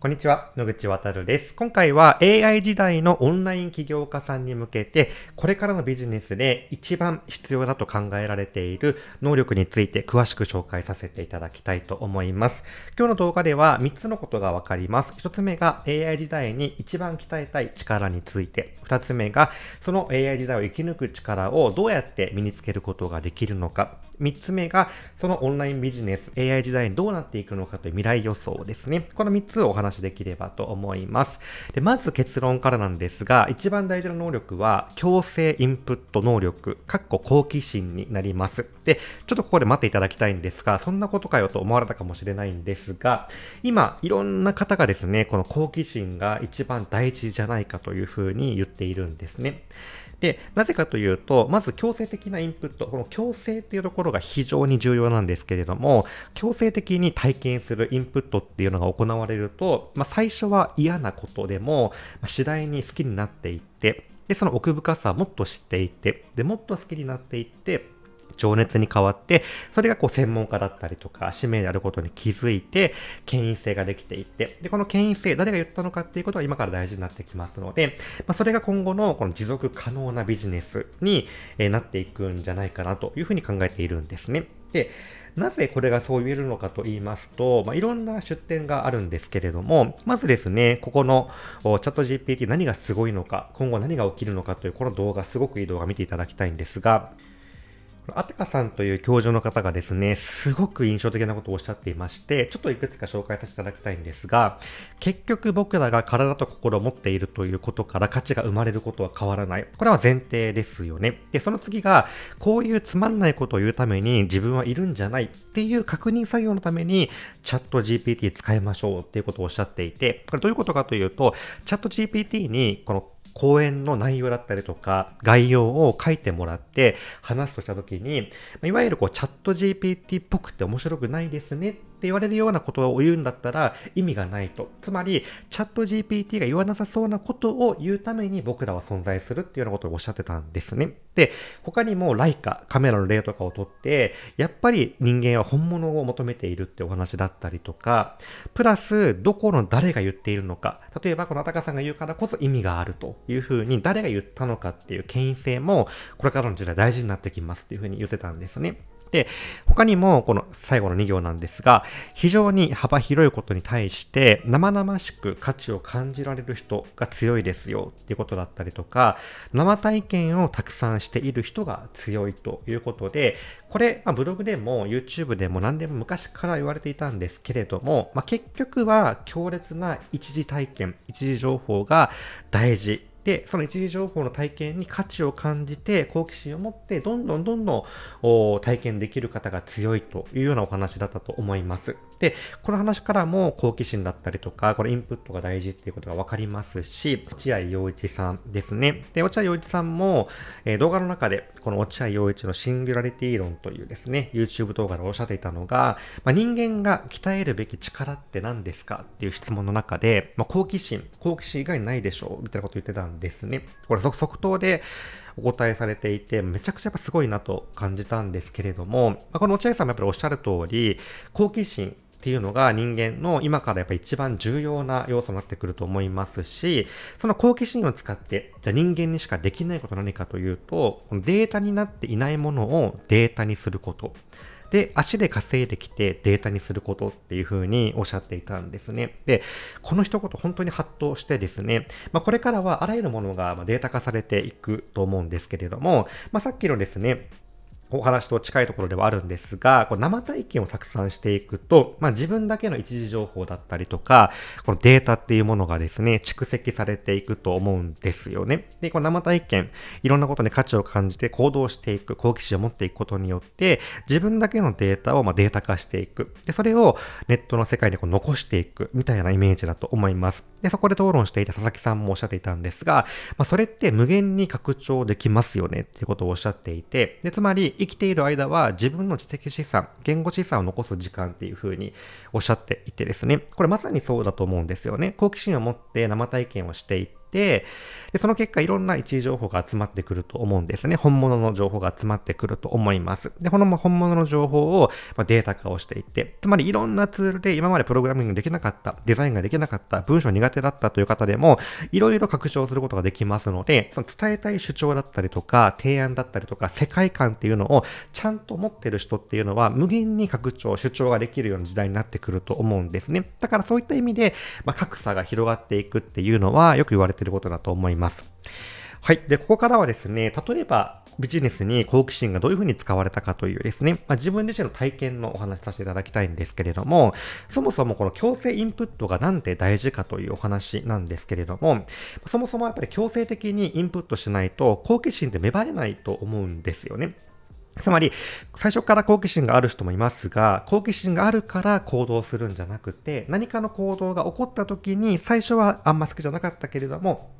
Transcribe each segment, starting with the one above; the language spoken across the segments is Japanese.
こんにちは、野口渡です。今回は AI 時代のオンライン起業家さんに向けて、これからのビジネスで一番必要だと考えられている能力について詳しく紹介させていただきたいと思います。今日の動画では3つのことがわかります。1つ目が AI 時代に一番鍛えたい力について、2つ目がその AI 時代を生き抜く力をどうやって身につけることができるのか、3つ目がそのオンラインビジネス、AI 時代にどうなっていくのかという未来予想ですね。この3つをお話話できればと思います。で、まず結論からなんですが、一番大事な能力は、強制インプット能力、かっこ好奇心になります。で、ちょっとここで待っていただきたいんですが、そんなことかよと思われたかもしれないんですが、今、いろんな方がですね、この好奇心が一番大事じゃないかというふうに言っているんですね。で、なぜかというと、まず強制的なインプット、この強制っていうところが非常に重要なんですけれども、強制的に体験するインプットっていうのが行われると、まあ、最初は嫌なことでも、ま、次第に好きになっていって、で、その奥深さをもっと知っていって、で、もっと好きになっていって、情熱に変わって、それがこう専門家だったりとか、使命であることに気づいて、権威性ができていって、で、この権威性、誰が言ったのかっていうことは今から大事になってきますので、まあ、それが今後のこの持続可能なビジネスになっていくんじゃないかなというふうに考えているんですね。で、なぜこれがそう言えるのかと言いますと、まあ、いろんな出典があるんですけれども、まずですね、ここのチャット GPT 何がすごいのか、今後何が起きるのかというこの動画、すごくいい動画見ていただきたいんですが、あてかさんという教授の方がですね、すごく印象的なことをおっしゃっていまして、ちょっといくつか紹介させていただきたいんですが、結局僕らが体と心を持っているということから価値が生まれることは変わらない。これは前提ですよね。で、その次が、こういうつまんないことを言うために自分はいるんじゃないっていう確認作業のために、チャット GPT 使いましょうっていうことをおっしゃっていて、これどういうことかというと、チャット GPT にこの講演の内容だったりとか、概要を書いてもらって話すとしたときに、いわゆるこうチャット GPT っぽくて面白くないですねっって言われるようなことを言うんだったら意味がないと。つまり、チャット GPT が言わなさそうなことを言うために僕らは存在するっていうようなことをおっしゃってたんですね。で、他にもライカ、カメラの例とかをとって、やっぱり人間は本物を求めているってお話だったりとか、プラス、どこの誰が言っているのか。例えば、このあたかさんが言うからこそ意味があるというふうに、誰が言ったのかっていう権威性も、これからの時代大事になってきますっていうふうに言ってたんですね。で、他にもこの最後の2行なんですが、非常に幅広いことに対して生々しく価値を感じられる人が強いですよっていうことだったりとか、生体験をたくさんしている人が強いということで、これ、まあ、ブログでも YouTube でも何でも昔から言われていたんですけれども、まあ、結局は強烈な一時体験、一時情報が大事で、その一時情報の体験に価値を感じて、好奇心を持って、どんどんどんどん体験できる方が強いというようなお話だったと思います。で、この話からも好奇心だったりとか、これインプットが大事っていうことがわかりますし、落合陽一さんですね。で、落合陽一さんも、えー、動画の中で、この落合陽一のシンギュラリティ論というですね、YouTube 動画でおっしゃっていたのが、まあ、人間が鍛えるべき力って何ですかっていう質問の中で、まあ、好奇心、好奇心以外ないでしょうみたいなこと言ってたんですね。これ即答でお答えされていて、めちゃくちゃやっぱすごいなと感じたんですけれども、まあ、この落合さんもやっぱりおっしゃる通り、好奇心っていうのが人間の今からやっぱ一番重要な要素になってくると思いますし、その好奇心を使って、じゃあ人間にしかできないこと何かというと、このデータになっていないものをデータにすること。で、足で稼いできてデータにすることっていうふうにおっしゃっていたんですね。で、この一言本当に発動してですね、まあ、これからはあらゆるものがデータ化されていくと思うんですけれども、まあ、さっきのですね、お話と近いところではあるんですが、こう生体験をたくさんしていくと、まあ、自分だけの一時情報だったりとか、このデータっていうものがですね、蓄積されていくと思うんですよね。で、この生体験、いろんなことに価値を感じて行動していく、好奇心を持っていくことによって、自分だけのデータをまデータ化していく。で、それをネットの世界にこう残していくみたいなイメージだと思います。で、そこで討論していた佐々木さんもおっしゃっていたんですが、まあ、それって無限に拡張できますよねっていうことをおっしゃっていて、で、つまり生きている間は自分の知的資産、言語資産を残す時間っていうふうにおっしゃっていてですね、これまさにそうだと思うんですよね。好奇心を持って生体験をしてい、て、で、その結果いろんな一位情報が集まってくると思うんですね。本物の情報が集まってくると思います。で、この本物の情報をデータ化をしていって、つまりいろんなツールで今までプログラミングできなかった、デザインができなかった、文章苦手だったという方でも、いろいろ拡張することができますので、その伝えたい主張だったりとか、提案だったりとか、世界観っていうのをちゃんと持ってる人っていうのは、無限に拡張、主張ができるような時代になってくると思うんですね。だからそういった意味で、まあ、格差が広がっていくっていうのは、よく言われていることだと思います。はい。で、ここからはですね、例えば、ビジネスに好奇心がどういうふうに使われたかというですね、まあ、自分自身の体験のお話しさせていただきたいんですけれども、そもそもこの強制インプットがなんで大事かというお話なんですけれども、そもそもやっぱり強制的にインプットしないと好奇心って芽生えないと思うんですよね。つまり、最初から好奇心がある人もいますが、好奇心があるから行動するんじゃなくて、何かの行動が起こった時に、最初はあんま好きじゃなかったけれども、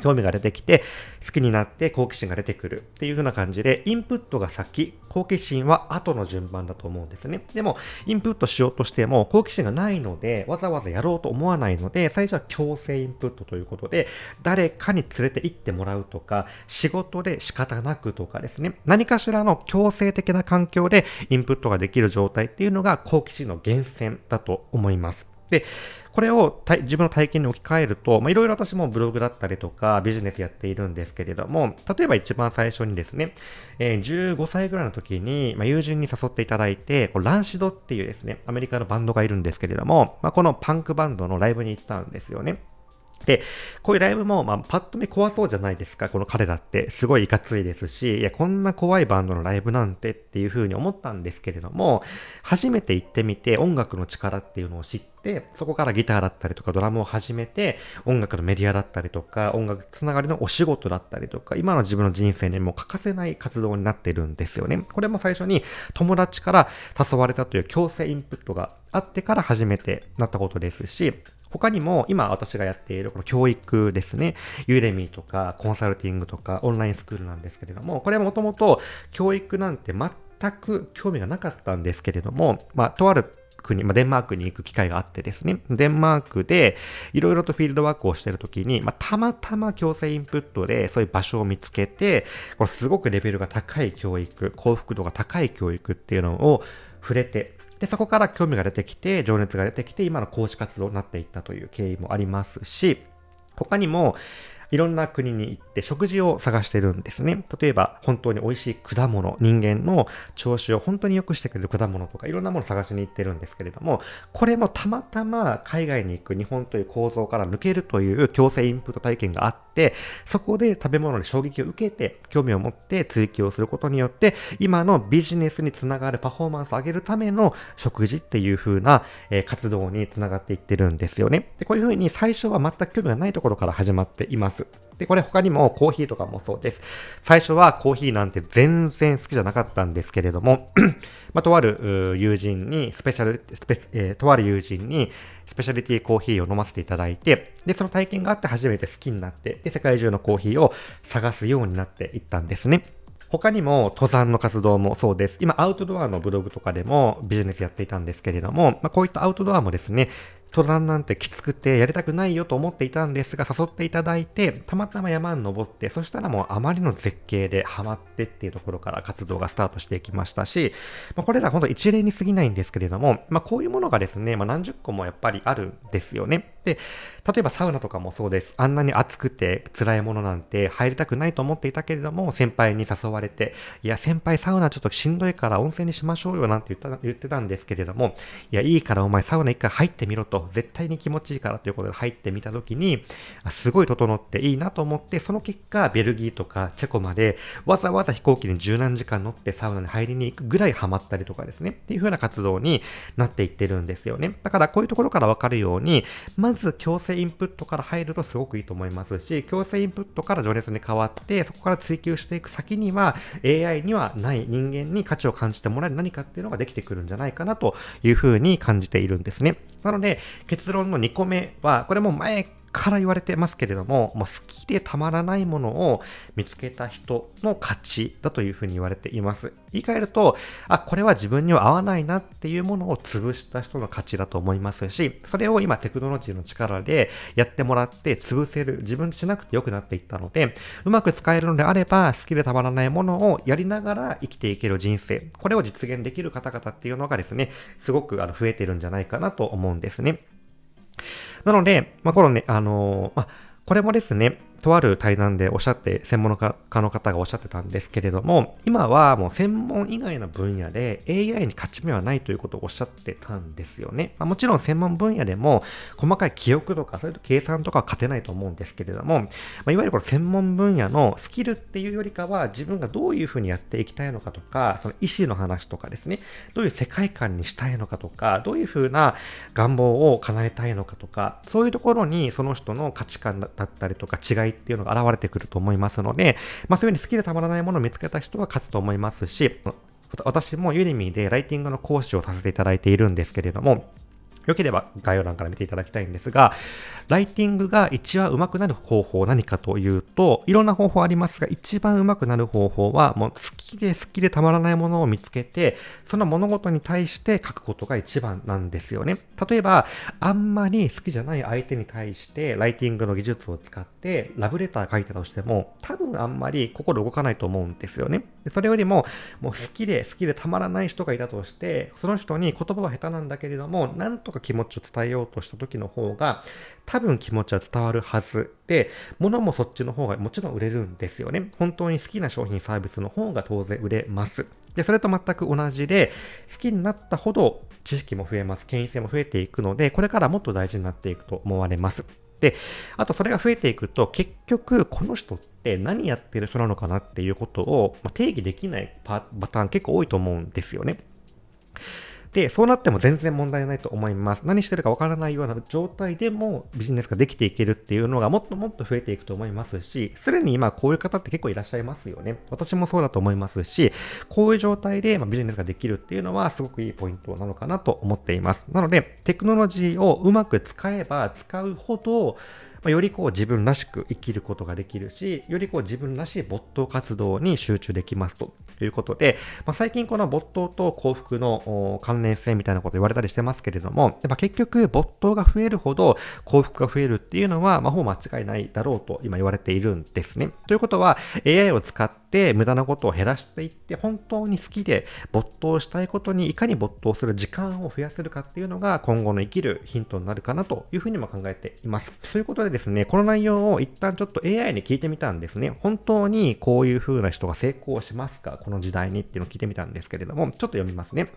興味が出てきて、好きになって好奇心が出てくるっていう風な感じで、インプットが先、好奇心は後の順番だと思うんですね。でも、インプットしようとしても、好奇心がないので、わざわざやろうと思わないので、最初は強制インプットということで、誰かに連れて行ってもらうとか、仕事で仕方なくとかですね、何かしらの強制的な環境でインプットができる状態っていうのが好奇心の源泉だと思います。で、これを自分の体験に置き換えると、ま、いろいろ私もブログだったりとかビジネスやっているんですけれども、例えば一番最初にですね、えー、15歳ぐらいの時に、まあ、友人に誘っていただいて、こランシドっていうですね、アメリカのバンドがいるんですけれども、まあ、このパンクバンドのライブに行ったんですよね。で、こういうライブも、まあ、パッと見怖そうじゃないですか、この彼だって。すごいいかついですし、いや、こんな怖いバンドのライブなんてっていう風に思ったんですけれども、初めて行ってみて音楽の力っていうのを知って、そこからギターだったりとかドラムを始めて、音楽のメディアだったりとか、音楽つながりのお仕事だったりとか、今の自分の人生にも欠かせない活動になってるんですよね。これも最初に友達から誘われたという強制インプットがあってから初めてなったことですし、他にも今私がやっているこの教育ですね。ユーレミーとかコンサルティングとかオンラインスクールなんですけれども、これはもともと教育なんて全く興味がなかったんですけれども、まあ、とある国、まあ、デンマークに行く機会があってですね、デンマークでいろいろとフィールドワークをしてるときに、まあ、たまたま強制インプットでそういう場所を見つけて、これすごくレベルが高い教育、幸福度が高い教育っていうのを触れて、で、そこから興味が出てきて、情熱が出てきて、今の講師活動になっていったという経緯もありますし、他にも、いろんな国に行って食事を探してるんですね。例えば、本当に美味しい果物、人間の調子を本当に良くしてくれる果物とか、いろんなものを探しに行ってるんですけれども、これもたまたま海外に行く日本という構造から抜けるという強制インプット体験があって、そこで食べ物に衝撃を受けて、興味を持って追求をすることによって、今のビジネスにつながるパフォーマンスを上げるための食事っていう風な、活動につながっていってるんですよね。で、こういう風に最初は全く興味がないところから始まっています。。で、これ他にもコーヒーとかもそうです。最初はコーヒーなんて全然好きじゃなかったんですけれども、まあ、とある友人に、スペシャル、スペえー、とある友人に、スペシャリティコーヒーを飲ませていただいて、で、その体験があって初めて好きになって、で、世界中のコーヒーを探すようになっていったんですね。他にも登山の活動もそうです。今、アウトドアのブログとかでもビジネスやっていたんですけれども、まあ、こういったアウトドアもですね、登山なんてきつくてやりたくないよと思っていたんですが、誘っていただいて、たまたま山に登って、そしたらもうあまりの絶景でハマってっていうところから活動がスタートしていきましたし、まあ、これら本当一例に過ぎないんですけれども、まあ、こういうものがですね、まあ、何十個もやっぱりあるんですよね。で、例えばサウナとかもそうです。あんなに暑くて辛いものなんて入りたくないと思っていたけれども、先輩に誘われて、いや、先輩サウナちょっとしんどいから温泉にしましょうよなんて言った言ってたんですけれども、いや、いいからお前サウナ一回入ってみろと、絶対に気持ちいいからということで入ってみたときに、すごい整っていいなと思って、その結果、ベルギーとかチェコまでわざわざ飛行機に十何時間乗ってサウナに入りに行くぐらいハマったりとかですね、っていう風な活動になっていってるんですよね。だからこういうところからわかるように、ままず強制インプットから入るとすごくいいと思いますし、強制インプットから情熱に変わって、そこから追求していく先には AI にはない人間に価値を感じてもらえる何かっていうのができてくるんじゃないかなというふうに感じているんですね。なので、結論の2個目は、これも前から言われてますけれども、もう好きでたまらないものを見つけた人の価値だというふうに言われています。言い換えると、あ、これは自分には合わないなっていうものを潰した人の価値だと思いますし、それを今テクノロジーの力でやってもらって潰せる、自分でしなくて良くなっていったので、うまく使えるのであれば、好きでたまらないものをやりながら生きていける人生、これを実現できる方々っていうのがですね、すごくあの増えてるんじゃないかなと思うんですね。なので、まあ、このね、あのー、まあ、これもですね、とある対談でおっしゃって、専門家の方がおっしゃってたんですけれども、今はもう専門以外の分野で AI に勝ち目はないということをおっしゃってたんですよね。まあ、もちろん専門分野でも細かい記憶とか、それと計算とかは勝てないと思うんですけれども、まあ、いわゆるこの専門分野のスキルっていうよりかは自分がどういうふうにやっていきたいのかとか、その意思の話とかですね、どういう世界観にしたいのかとか、どういうふうな願望を叶えたいのかとか、そういうところにその人の価値観だったりとか違いっていうのが現れてくると思いますので、まあ、そういうふうに好きでたまらないものを見つけた人は勝つと思いますし、私もユニミーでライティングの講師をさせていただいているんですけれども、良ければ概要欄から見ていただきたいんですが、ライティングが一番上手くなる方法何かというと、いろんな方法ありますが、一番上手くなる方法は、もう好きで好きでたまらないものを見つけて、その物事に対して書くことが一番なんですよね。例えば、あんまり好きじゃない相手に対して、ライティングの技術を使って、ラブレター書いたとしても、多分あんまり心動かないと思うんですよね。それよりも、もう好きで好きでたまらない人がいたとして、その人に言葉は下手なんだけれども、なんとか気持ちを伝えようとした時の方が、多分気持ちは伝わるはずで、物もそっちの方がもちろん売れるんですよね。本当に好きな商品サービスの方が当然売れます。で、それと全く同じで、好きになったほど知識も増えます。権威性も増えていくので、これからもっと大事になっていくと思われます。で、あとそれが増えていくと、結局この人って何やってる人なのかなっていうことを定義できないパターン結構多いと思うんですよね。で、そうなっても全然問題ないと思います。何してるかわからないような状態でもビジネスができていけるっていうのがもっともっと増えていくと思いますし、すでに今こういう方って結構いらっしゃいますよね。私もそうだと思いますし、こういう状態でビジネスができるっていうのはすごくいいポイントなのかなと思っています。なので、テクノロジーをうまく使えば使うほど、ま、よりこう自分らしく生きることができるし、よりこう自分らしい没頭活動に集中できますということで、まあ、最近この没頭と幸福の関連性みたいなこと言われたりしてますけれども、やっぱ結局没頭が増えるほど幸福が増えるっていうのは、まあ、ほぼ間違いないだろうと今言われているんですね。ということは AI を使って無駄なことを減らしていって、本当に好きで没頭したいことにいかに没頭する時間を増やせるかっていうのが今後の生きるヒントになるかなというふうにも考えています。ということでですね、この内容を一旦ちょっと AI に聞いてみたんですね。本当にこういう風な人が成功しますか？この時代にっていうのを聞いてみたんですけれども、ちょっと読みますね。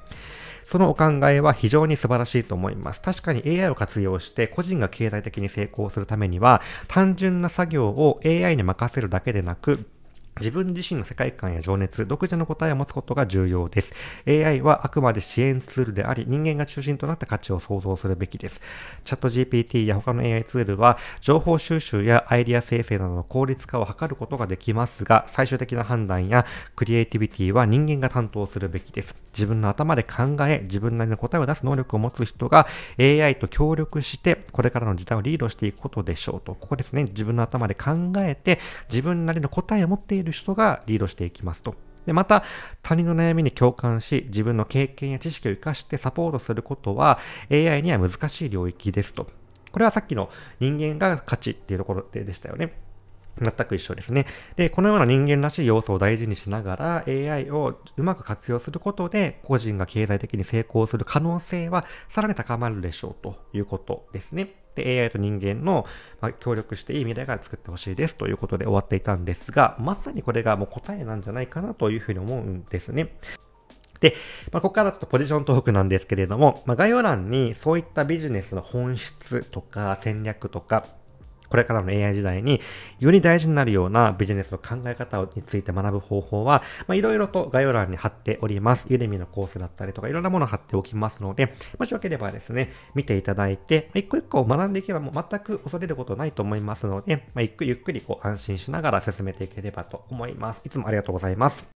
そのお考えは非常に素晴らしいと思います。確かに AI を活用して個人が経済的に成功するためには、単純な作業を AI に任せるだけでなく、自分自身の世界観や情熱、独自の答えを持つことが重要です。AI はあくまで支援ツールであり、人間が中心となった価値を創造するべきです。チャット GPT や他の AI ツールは、情報収集やアイディア生成などの効率化を図ることができますが、最終的な判断やクリエイティビティは人間が担当するべきです。自分の頭で考え、自分なりの答えを出す能力を持つ人が AI と協力して、これからの時代をリードしていくことでしょうと。ここですね、自分の頭で考えて、自分なりの答えを持っているる人がリードしていきますと。で、また、他人の悩みに共感し、自分の経験や知識を活かしてサポートすることは、AI には難しい領域ですと。これはさっきの人間が価値っていうところでしたよね。全く一緒ですね。で、このような人間らしい要素を大事にしながら AI をうまく活用することで個人が経済的に成功する可能性はさらに高まるでしょうということですね。で、AI と人間の、ま、協力していい未来が作ってほしいですということで終わっていたんですが、まさにこれがもう答えなんじゃないかなというふうに思うんですね。で、まあ、ここからちょっとポジショントークなんですけれども、まあ、概要欄にそういったビジネスの本質とか戦略とか、これからの AI 時代により大事になるようなビジネスの考え方について学ぶ方法は、いろいろと概要欄に貼っております。ユデミのコースだったりとかいろんなものを貼っておきますので、もしよければですね、見ていただいて、一個一個学んでいけばもう全く恐れることないと思いますので、まあ、ゆっくりゆっくりこう安心しながら進めていければと思います。いつもありがとうございます。